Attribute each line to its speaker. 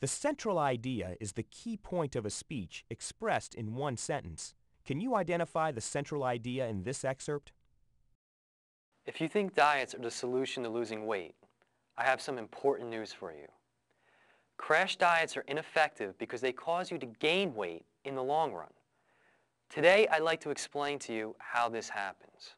Speaker 1: The central idea is the key point of a speech expressed in one sentence. Can you identify the central idea in this excerpt?
Speaker 2: If you think diets are the solution to losing weight, I have some important news for you. Crash diets are ineffective because they cause you to gain weight in the long run. Today, I'd like to explain to you how this happens.